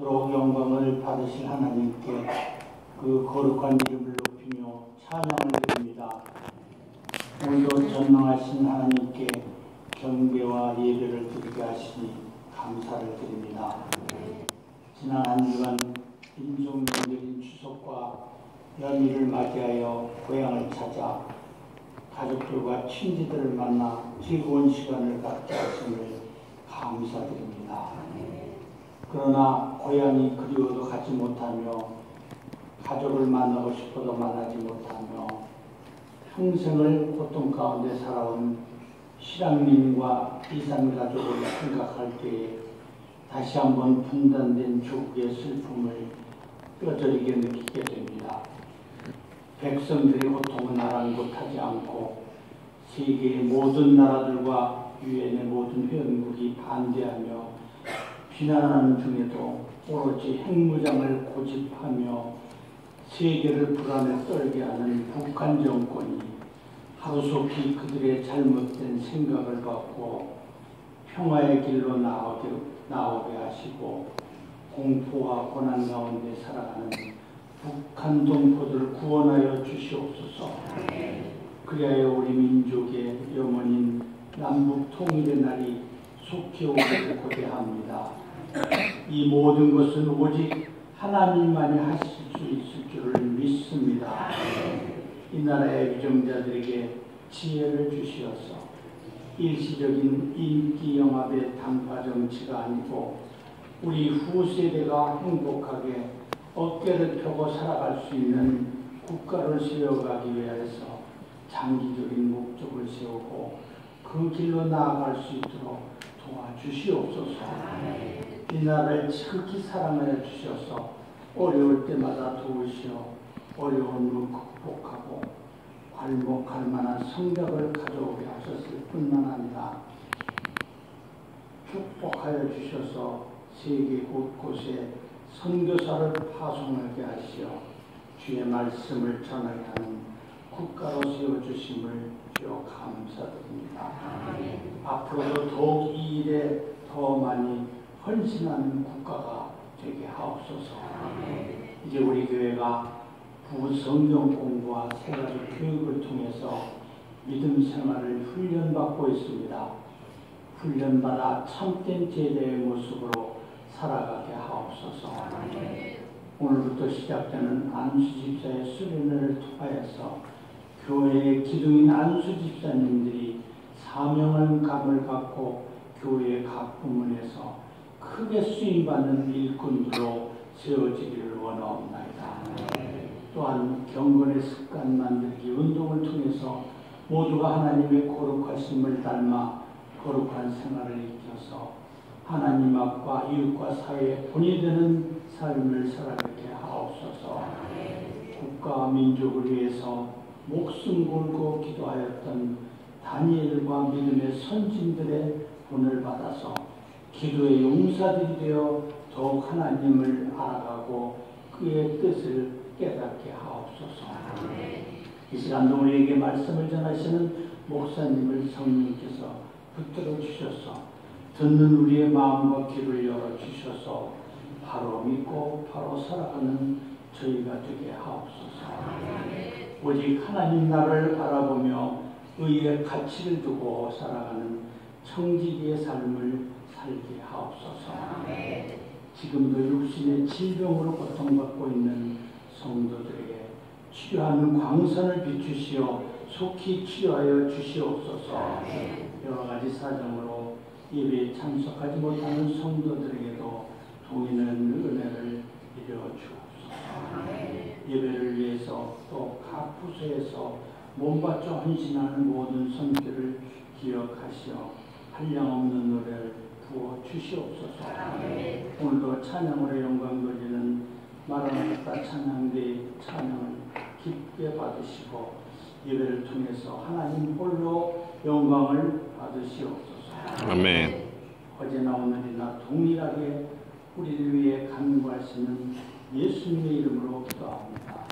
로 영광을 받으실 하나님께 그 거룩한 이름을 높이며 찬양을 드립니다. 오늘도 전능하신 하나님께 경배와 예배를 드리게 하시니 감사를 드립니다. 지난 한 주간 인종명절인 추석과 연휴를 맞이하여 고향을 찾아 가족들과 친지들을 만나 즐거운 시간을 갖게 하심을 감사드립니다. 그러나 고향이 그리워도 가지 못하며 가족을 만나고 싶어도 만나지 못하며 평생을 고통 가운데 살아온 실향민과 이산 가족을 생각할 때에 다시 한번 분단된 조국의 슬픔을 뼈저리게 느끼게 됩니다. 백성들의 고통은 아랑곳하지 않고 세계의 모든 나라들과 유엔의 모든 회원국이 반대하며 비난하는 중에도 오로지 핵무장을 고집하며 세계를 불안에 떨게 하는 북한 정권이 하루속히 그들의 잘못된 생각을 바꾸어 평화의 길로 나오게, 나오게 하시고 공포와 고난 가운데 살아가는 북한 동포들을 구원하여 주시옵소서. 그리하여 우리 민족의 영원인 남북 통일의 날이 속히 오기를 고대합니다. 이 모든 것은 오직 하나님만이 하실 수 있을 줄을 믿습니다. 이 나라의 유정자들에게 지혜를 주시어서 일시적인 인기 영합의 단파 정치가 아니고 우리 후세대가 행복하게 어깨를 펴고 살아갈 수 있는 국가를 세워가기 위해서 장기적인 목적을 세우고 그 길로 나아갈 수 있도록 도와주시옵소서. 이 나라를 지극히 사랑하여 주셔서 어려울 때마다 도우시어 어려움을 극복하고 괄목할 만한 성격을 가져오게 하셨을 뿐만 아니라 축복하여 주셔서 세계 곳곳에 선교사를 파송하게 하시어 주의 말씀을 전하게 하는 국가로 세워주심을 주여 감사드립니다. 앞으로도 더욱 이 일에 더 많이 헌신하는 국가가 되게 하옵소서. 이제 우리 교회가 부성경 공부와 세 가지 교육을 통해서 믿음 생활을 훈련받고 있습니다. 훈련받아 참된 제자의 모습으로 살아가게 하옵소서. 오늘부터 시작되는 안수 집사의 수련회를 통하여서 교회의 기둥인 안수 집사님들이 사명한 감을 갖고 교회의 각 부문에서 크게 쓰임받는 일꾼으로 세워지기를 원하옵나이다. 또한 경건의 습관 만들기 운동을 통해서 모두가 하나님의 거룩하심을 닮아 거룩한 생활을 익혀서 하나님 앞과 이웃과 사회에 본이 되는 삶을 살아가게 하옵소서. 국가와 민족을 위해서 목숨 걸고 기도하였던 다니엘과 믿음의 선진들의 본을 받아서 기도의 용사들이 되어 더욱 하나님을 알아가고 그의 뜻을 깨닫게 하옵소서. 이 시간도 우리에게 말씀을 전하시는 목사님을 성령께서 붙들어 주셔서 듣는 우리의 마음과 귀를 열어 주셔서 바로 믿고 바로 살아가는 저희가 되게 하옵소서. 오직 하나님 나를 바라보며 의의 가치를 두고 살아가는 청지기의 삶을 살게 하옵소서. 지금도 육신의 질병으로 고통받고 있는 성도들에게 치료하는 광선을 비추시어 속히 치료하여 주시옵소서. 여러 가지 사정으로 예배에 참석하지 못하는 성도들에게도 동의는 은혜를 이루어 주옵소서. 예배를 위해서 또 각 부서에서 몸바쳐 헌신하는 모든 성들을 기억하시어 한량없는 노래를 부어 주시옵소서. 오늘도 찬양으로 영광 돌리는 마라나타 찬양대의 찬양을 깊게 받으시고 예배를 통해서 하나님 홀로 영광을 받으시옵소서. 아멘. 어제나 오늘이나 동일하게 우리를 위해 간구하시는 예수님의 이름으로 기도합니다.